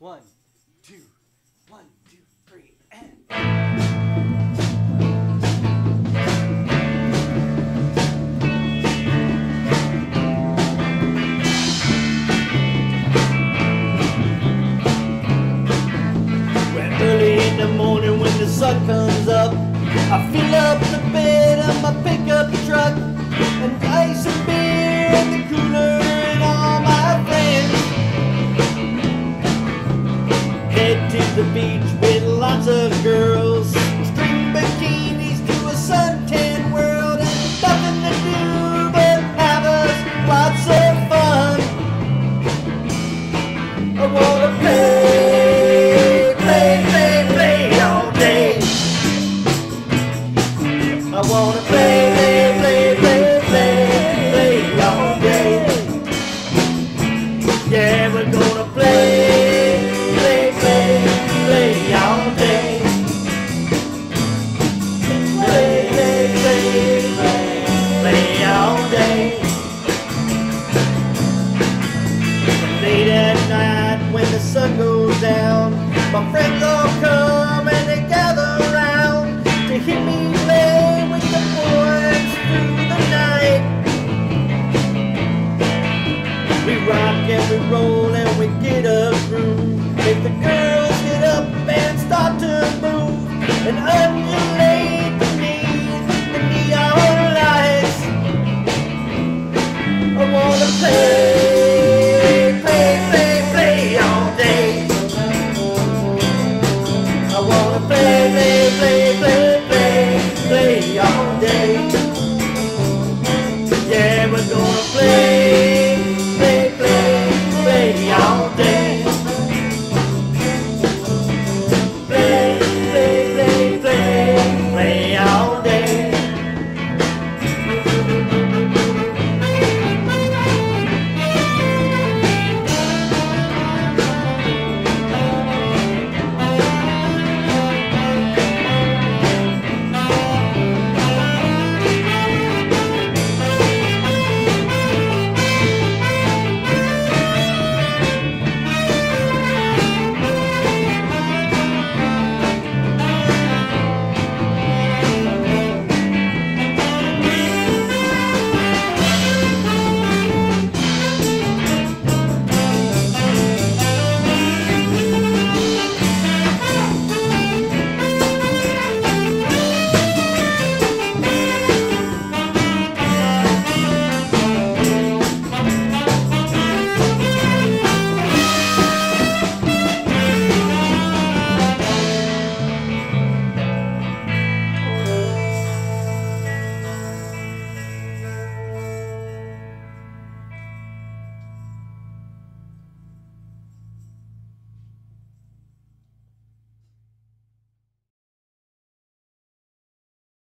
One, two, one, two, three, and. Early in the morning when the sun comes up, I feel up to the beach with lots of girls, string bikinis to a suntan world, and nothing to do but have us lots of fun. I wanna play, play, play, play all day. I wanna play, down. My friends all come and they gather round to hear me play with the boys through the night. We rock and we roll and we get a groove. Make the girls get up and start to move and undulate beneath the neon lights. I wanna play. wanna play.